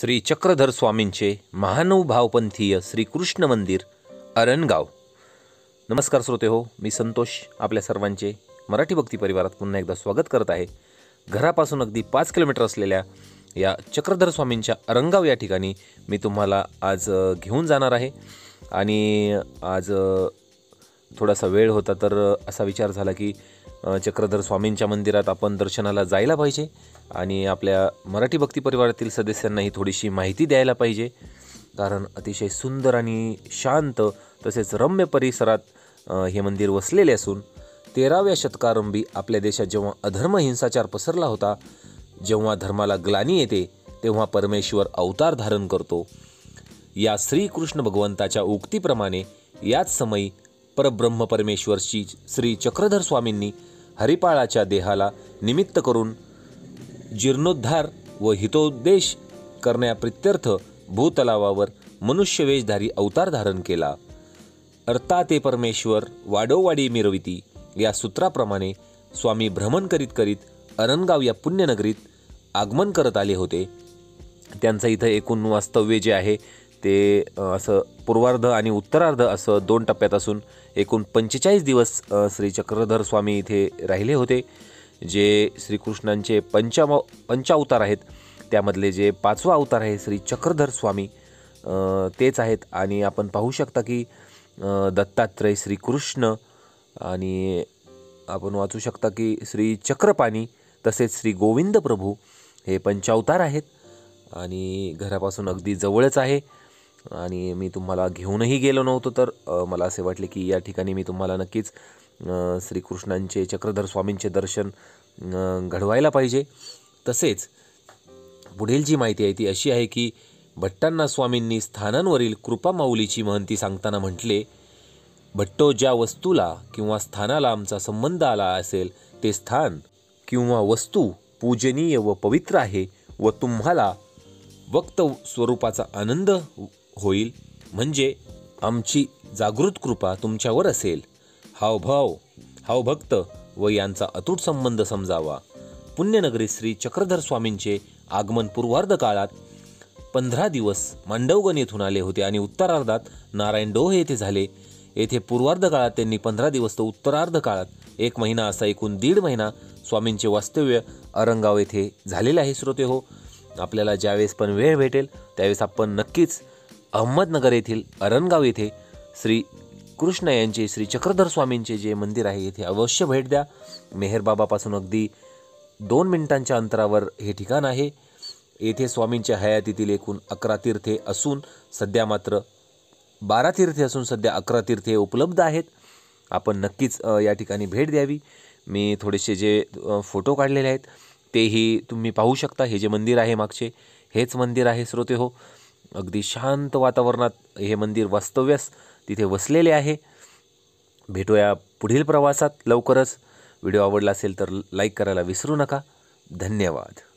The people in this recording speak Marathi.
श्री चक्रधर स्वामींचे महानुभावपंथीय श्रीकृष्ण मंदिर अरणगाव. नमस्कार श्रोते हो मी संतोष आपल्या सर्वांचे मराठी भक्ती परिवारात पुन्हा एकदा स्वागत करत आहे. घरापासून अगदी पाच किलोमीटर असलेल्या या चक्रधर स्वामींच्या अरंगाव या ठिकाणी मी तुम्हाला आज घेऊन जाणार आहे. आणि आज थोडासा वेळ होता तर असा विचार झाला की चक्रधर स्वामींच्या मंदिरात आपण दर्शनाला जायला पाहिजे आणि आपल्या मराठी भक्ती परिवारातील सदस्यांनाही थोडीशी माहिती द्यायला पाहिजे. कारण अतिशय सुंदर आणि शांत तसेच रम्य परिसरात हे मंदिर वसलेले असून तेराव्या शतकारंभी आपल्या देशात जेव्हा अधर्म हिंसाचार पसरला होता जेव्हा धर्माला ग्लानी येते तेव्हा परमेश्वर अवतार धारण करतो. या श्रीकृष्ण भगवंताच्या उक्तीप्रमाणे याच समयी परब्रह्म परमेश्वरची श्री चक्रधर स्वामींनी हरिपाळाच्या देहाला निमित्त करून जीर्णोद्धार व हितोद्देश करण्याप्रित्यर्थ भूतलावावर मनुष्यवेशधारी अवतार धारण केला. अर्थाते परमेश्वर वाडोवाडी मिरविती या सूत्राप्रमाणे स्वामी भ्रमण करीत करीत अरणगाव या पुण्यनगरीत आगमन करत आले होते. त्यांचं इथं एकूण वास्तव्य जे आहे ते असं पूर्वार्ध आणि उत्तरार्ध असं दोन टप्प्यात असून एकूण पंचेचाळीस दिवस श्री चक्रधर स्वामी इथे राहिले होते जे श्रीकृष्णांचे पंचाम पंचावतार आहेत. त्यामधले जे पाचवा अवतार आहे श्री चक्रधर स्वामी तेच आहेत. आणि आपण पाहू शकता की दत्तात्रय श्रीकृष्ण आणि आपण वाचू शकता की श्री चक्रपाणी तसेच श्री गोविंद प्रभू हे पंचावतार आहेत. आणि घरापासून अगदी जवळच आहे. आणि मी तुम्हाला घेऊनही गेलो नव्हतो तर मला असे वाटले की या ठिकाणी मी तुम्हाला नक्कीच श्रीकृष्णांचे चक्रधर स्वामींचे दर्शन घडवायला पाहिजे. तसेच पुढील जी माहिती आहे ती अशी आहे की भट्टांना स्वामींनी स्थानांवरील कृपा माऊलीची महंती सांगताना म्हटले भट्टो ज्या वस्तूला किंवा स्थानाला आमचा संबंध आला असेल ते स्थान किंवा वस्तू पूजनीय व पवित्र आहे व तुम्हाला वक्त स्वरूपाचा आनंद होईल म्हणजे आमची जागृत कृपा तुमच्यावर असेल. हावभाव हावभक्त व यांचा अतूट संबंध समजावा. पुण्यनगरी श्री चक्रधर स्वामींचे आगमन पूर्वार्ध काळात पंधरा दिवस मांडवगण येथून आले होते आणि उत्तरार्धात नारायण डोह येथे झाले. येथे पूर्वार्ध काळात त्यांनी पंधरा दिवस तर उत्तरार्ध काळात एक महिना असा एकूण दीड महिना स्वामींचे वास्तव्य अरंगाव येथे झालेले आहे श्रोते हो. आपल्याला ज्यावेळेस पण वेळ भेटेल त्यावेळेस आपण नक्कीच अहमदनगर येथील अरणगाव येथे श्री कृष्ण यांचे श्री चक्रधर स्वामींचे जे मंदिर आहे येथे अवश्य भेट द्या. मेहरबाबापासून अगदी दोन मिनिटांच्या अंतरावर हे ठिकाण आहे. येथे स्वामींच्या हयातीतील एकूण अकरा तीर्थे असून सध्या मात्र बारा तीर्थे असून सध्या अकरा तीर्थे उपलब्ध आहेत. आपण नक्कीच या ठिकाणी भेट द्यावी. मी थोडेसे जे फोटो काढलेले आहेत तेही तुम्ही पाहू शकता. हे जे मंदिर आहे मागचे हेच मंदिर आहे श्रोते हो. अगदी शांत वातावरणात हे मंदिर वास्तव्यास तिथे वसलेले आहे. भेटूया पुढील प्रवासात लवकरच. व्हिडिओ आवडला असेल तर लाईक करायला विसरू नका. धन्यवाद.